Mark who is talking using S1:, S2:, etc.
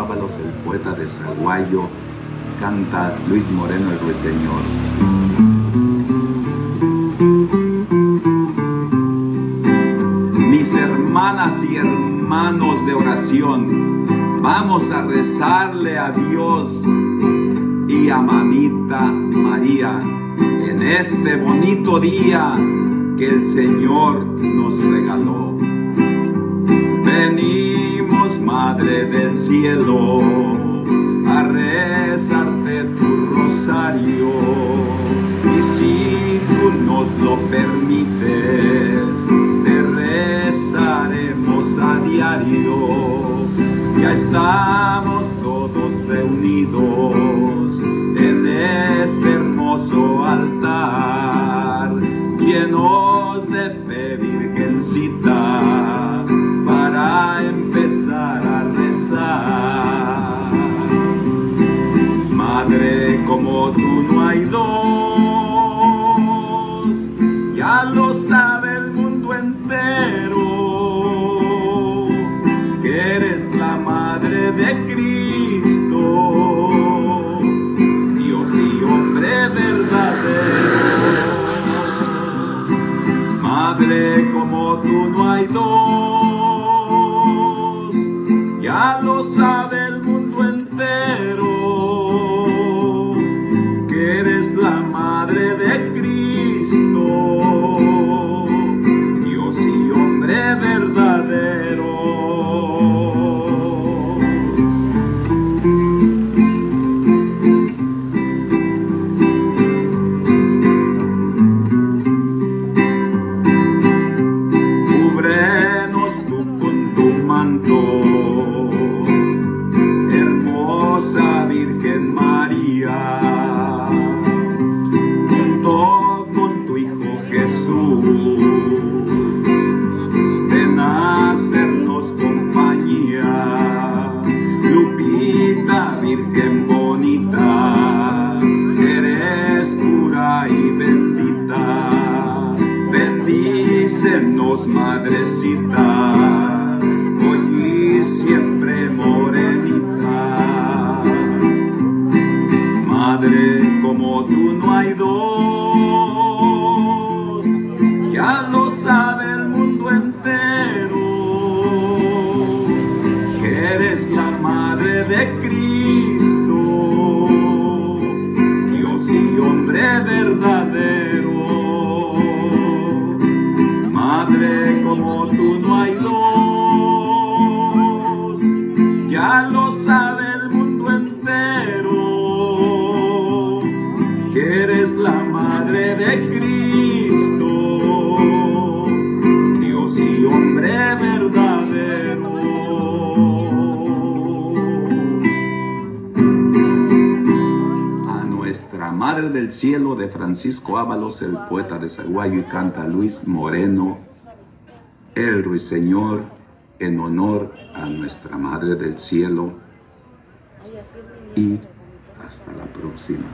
S1: Ábalos, el poeta de Zaguayo, canta Luis Moreno el Ruiseñor. Mis hermanas y hermanos de oración, vamos a rezarle a Dios y a mamita María en este bonito día que el Señor nos regaló. Madre del Cielo, a rezarte tu rosario. Y si tú nos lo permites, te rezaremos a diario. Ya estamos todos reunidos en este hermoso altar, llenos de fe, como tú no hay dos, ya lo sabe el mundo entero, que eres la madre de Cristo, Dios y hombre verdadero. Madre, como tú no hay dos, Madrecita, hoy y siempre morenita. Madre, como tú no hay dos, ya lo sabe el mundo entero, que eres la madre de Cristo, Como tú no hay dos, ya lo sabe el mundo entero, que eres la madre de Cristo, Dios y hombre verdadero. A nuestra Madre del Cielo de Francisco Ábalos, el poeta de Zaguayo y canta Luis Moreno, el ruiseñor, en honor a nuestra Madre del Cielo. Y hasta la próxima.